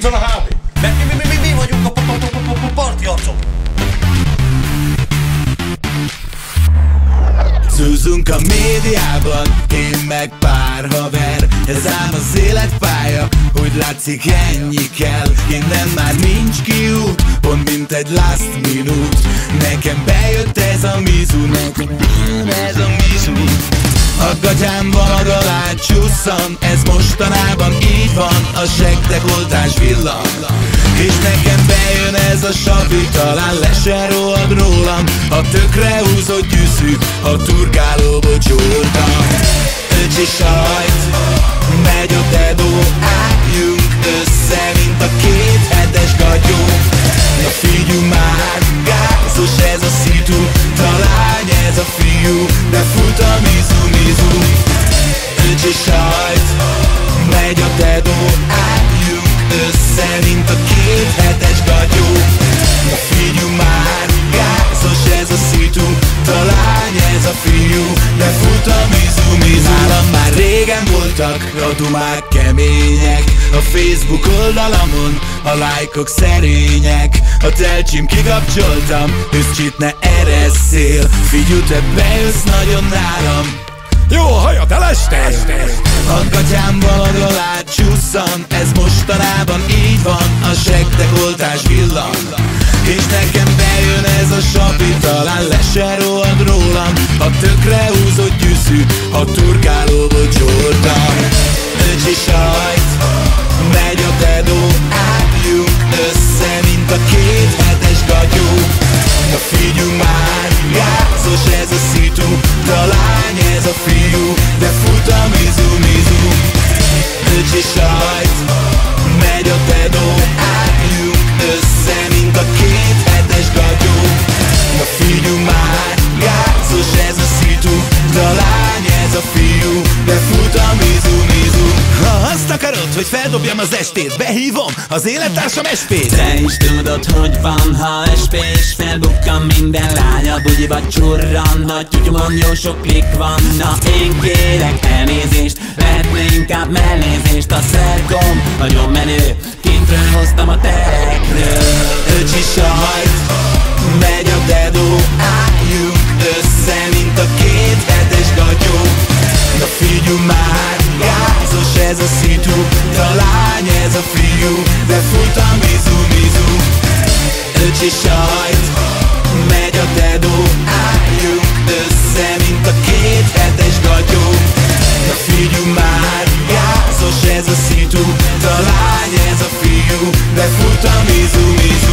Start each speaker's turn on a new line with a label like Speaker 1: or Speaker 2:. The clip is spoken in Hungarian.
Speaker 1: Itt van a HB.
Speaker 2: Mert mi, mi, mi, mi vagyunk a parti arcok.
Speaker 3: Zúzunk a médiában, én meg pár haver. Ez ám az életpálya, úgy látszik ennyi kell. Innen már nincs kiút, pont mint egy last minute. Nekem bejött ez a mizu, nekem ez a mizu. A gatyám alá csusszan Ez mostanában így van A segtek oltás villan És nekem bejön ez a sapi Talán le se rohad rólam. A tökre húzott gyűszű A turkálóból csurtam Öcsi sajt Megy a dedó Álljunk össze Mint a két hetes gatyó. Na figyelj már Gázos ez a szitu Talán ez a fiú De fut a mizu mizu Öcsi sajt Megy a dedó Álljunk össze Mint a két hetes gatyó Na figyelj már Gázos ez a szitu Talán ez a fiú De fut a mizu mizu. Nálam már régen voltak Ratumák kemények. A Facebook oldalamon A lájkok szerények. A telcsim kikapcsoltam Üszcsit ne eresszél. Figyelj te bejössz nagyon nálam.
Speaker 1: Jó a hajad, elestél!
Speaker 3: A gatyám valad alá csusszan Ez mostanában így van. A segtek oltás villan És nekem bejön ez a sapi Talán le se rohad rólam. A tökre húzott gyűszű A turkálóból csortam
Speaker 4: akarod, hogy feldobjam az estét? Behívom az élettársam espét.
Speaker 5: Te is tudod, hogy van, ha SP és felbukkan minden lány A bugyiba csurran, nagy tyútyomon jó sok klik van. Na én kérek elnézést, lehetne inkább mellézést A szerkom nagyon menő, kintről hoztam a terekről.
Speaker 3: Öcsi sajt Megy a dedó Álljunk össze Mint a két hetes gatyó Na figyelj már ez a szitu Talán ez a fiú De fut a mizu mizu. Öcsi sajt Megy a dedó Álljunk össze Mint a két hetes gatyó. Na figyelj már Gázos ez a szitu Talán ez a fiú De fut a
Speaker 2: mizu